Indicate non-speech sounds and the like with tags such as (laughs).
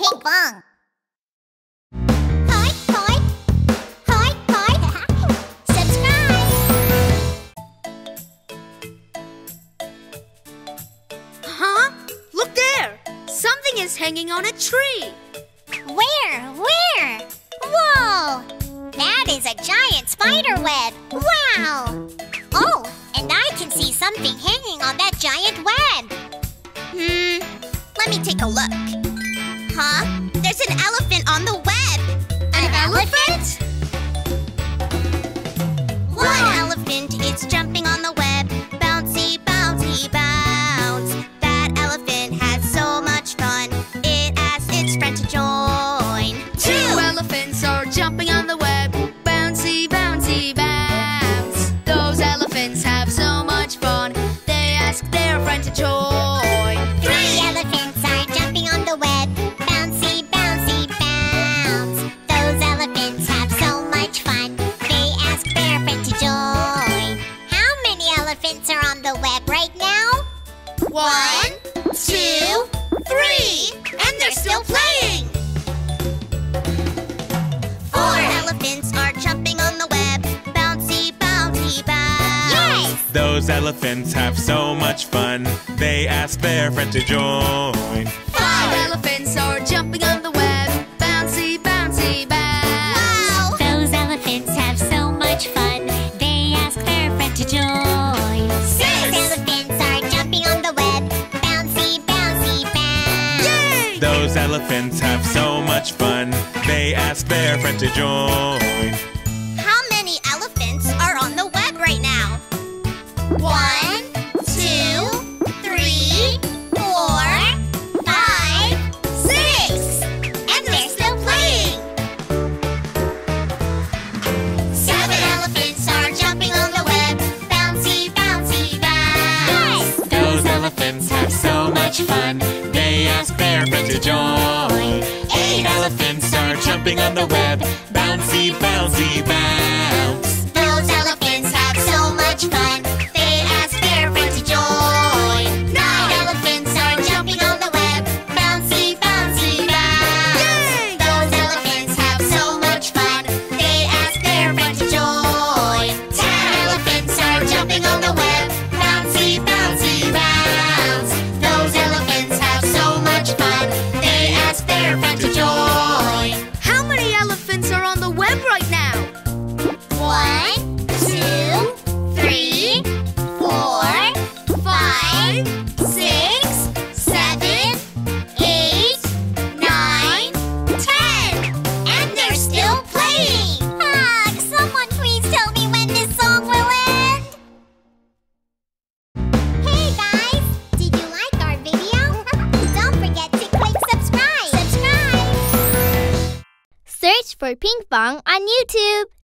Pinkfong. (laughs) Is hanging on a tree. Where? Where? Whoa! That is a giant spider web. Wow! Oh, and I can see something hanging on that giant web. Hmm, let me take a look. Huh? There's an elephant on the web. An, elephant? One elephant is jumping on the web. Bouncy, bouncy, bounce. That elephant has so much fun. It asks its friend to join. Two elephants are jumping on the web. Bouncy, bouncy, bounce. Those elephants have so much fun. They ask their friend to join. Elephants are on the web right now? One, two, three, and they're still playing. Four elephants are jumping on the web. Bouncy, bouncy, bounce. Yes! Those elephants have so much fun. They ask their friend to join. Five elephants are jumping on the web. Elephants have so much fun. They ask their friend to join. How many elephants are on the web right now? One, two, three, four, five, six. And they're still playing. Seven elephants are jumping on the web. Bouncy, bouncy, bounce. Those elephants have so much fun. They ask their friend to join. Eight elephants are jumping on the web. Bouncy, bouncy, bounce. Those elephants have so much fun. For Pinkfong on YouTube.